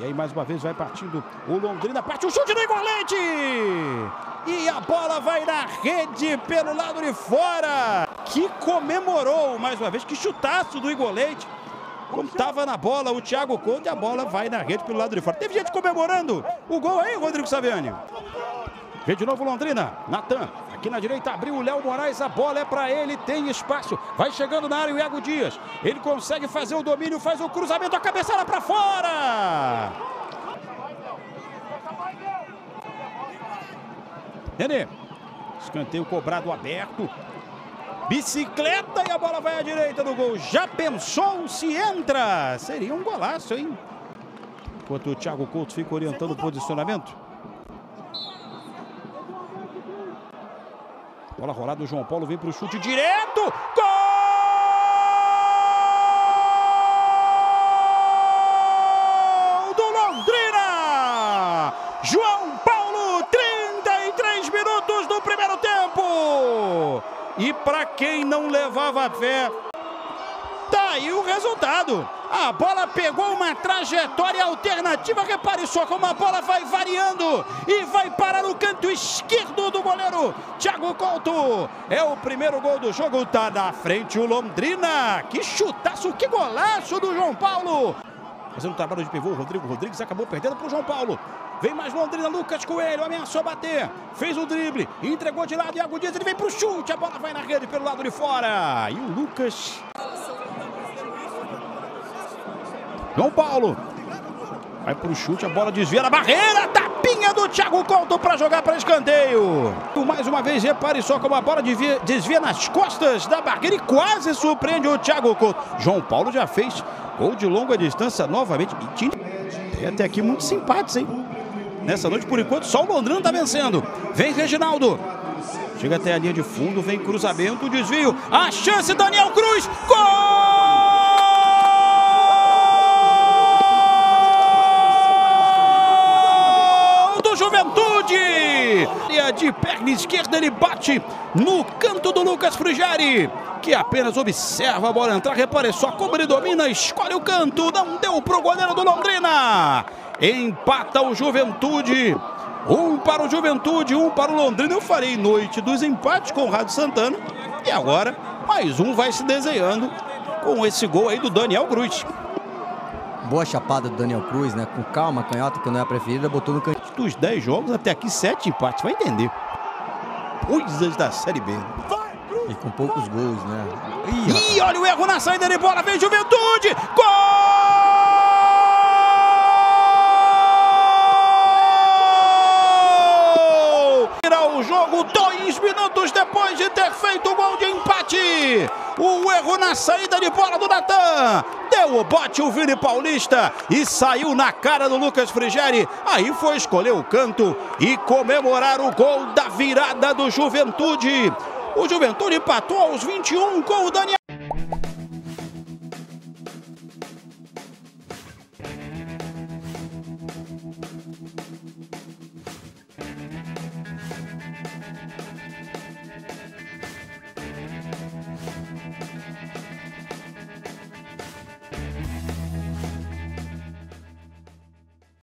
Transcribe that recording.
E aí mais uma vez vai partindo o Londrina, parte o chute do Igolete! E a bola vai na rede pelo lado de fora. Que comemorou mais uma vez, que chutaço do Igolete. Como estava na bola o Thiago Couto e a bola vai na rede pelo lado de fora. Teve gente comemorando o gol aí, Rodrigo Saviani. Vem de novo Londrina, Natan. Aqui na direita abriu o Léo Moraes, a bola é para ele, tem espaço. Vai chegando na área o Iago Dias. Ele consegue fazer o domínio, faz o cruzamento, a cabeçada para fora. Nenê. Escanteio cobrado aberto. Bicicleta e a bola vai à direita do gol. Já pensou se entra? Seria um golaço, hein? Enquanto o Thiago Couto fica orientando o posicionamento. Bola rolada, o João Paulo vem para o chute direto. Gol! do Londrina! João Paulo, 33 minutos do primeiro tempo. E para quem não levava fé, tá aí o resultado. A bola pegou uma trajetória alternativa. Repare só como a bola vai variando e vai parar no canto esquerdo do goleiro Thiago Couto. É o primeiro gol do jogo. Tá na frente o Londrina. Que chutaço, que golaço do João Paulo. Fazendo trabalho de pivô, Rodrigo Rodrigues acabou perdendo para o João Paulo. Vem mais Londrina, Lucas Coelho, ameaçou bater. Fez o drible, entregou de lado, Iago Dias, ele vem para o chute. A bola vai na rede pelo lado de fora. E o Lucas João Paulo. Vai pro chute, a bola desvia na barreira. Tapinha do Thiago Couto para jogar para escanteio. Mais uma vez, repare só como a bola desvia, desvia nas costas da barreira e quase surpreende o Thiago Couto. João Paulo já fez gol de longa distância novamente. E tinha até aqui muito simpáticos, hein? Nessa noite, por enquanto, só o Londrina tá vencendo. Vem Reginaldo. Chega até a linha de fundo, vem cruzamento, desvio. A chance, Daniel Cruz. Gol! Juventude. De perna esquerda ele bate no canto do Lucas Frigeri, que apenas observa a bola entrar. Repare só como ele domina, escolhe o canto, não deu pro goleiro do Londrina. Empata o Juventude. Um para o Juventude, um para o Londrina. Eu farei noite dos empates com o Rádio Santana. E agora, mais um vai se desenhando com esse gol aí do Daniel Cruz. Boa chapada do Daniel Cruz, né? Com calma, canhota, que não é a preferida, botou no canto. Dos 10 jogos, até aqui 7 empates, vai entender. Coisas da Série B. E com poucos gols, né? Ih, Ih olha o erro na saída de bola, vem Juventude! Gol! o jogo dois minutos depois de ter feito o gol de empate. O erro na saída de bola do Natan. Deu o bote o Vini Paulista e saiu na cara do Lucas Frigeri. Aí foi escolher o canto e comemorar o gol da virada do Juventude. O Juventude empatou aos 21 com o Daniel.